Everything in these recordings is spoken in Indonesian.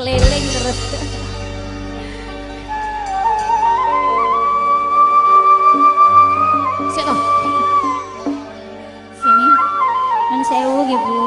keliling terus. Sini. Nang sewu gitu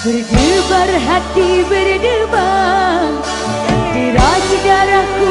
Berdebar hati berdebang Deras darahku